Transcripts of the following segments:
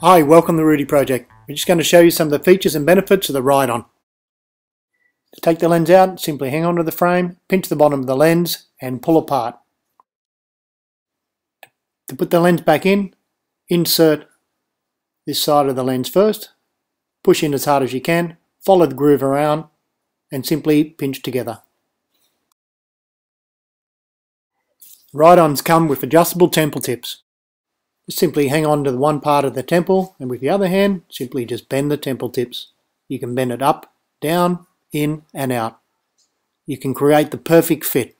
Hi, welcome to the Rudy Project. We're just going to show you some of the features and benefits of the Rydon. To take the lens out, simply hang onto the frame, pinch the bottom of the lens and pull apart. To put the lens back in, insert this side of the lens first, push in as hard as you can, follow the groove around and simply pinch together. Rydons come with adjustable temple tips. Simply hang on to the one part of the temple and with the other hand simply just bend the temple tips. You can bend it up, down, in and out. You can create the perfect fit.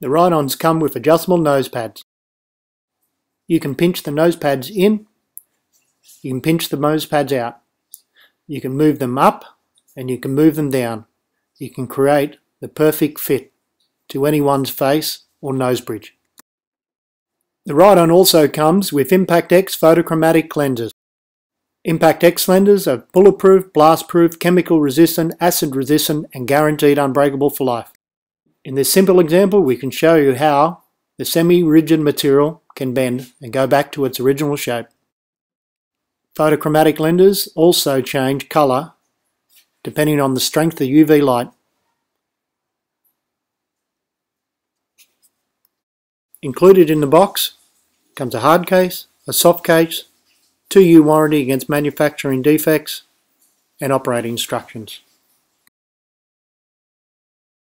The Rydons come with adjustable nose pads. You can pinch the nose pads in, you can pinch the nose pads out. You can move them up and you can move them down. You can create the perfect fit to anyone's face or nose bridge. The Rydon also comes with Impact X photochromatic lenses. Impact X lenses are bulletproof, blast-proof, chemical resistant, acid resistant and guaranteed unbreakable for life. In this simple example we can show you how the semi-rigid material can bend and go back to its original shape. Photochromatic lenses also change colour depending on the strength of UV light. Included in the box comes a hard case, a soft case, 2U warranty against manufacturing defects, and operating instructions.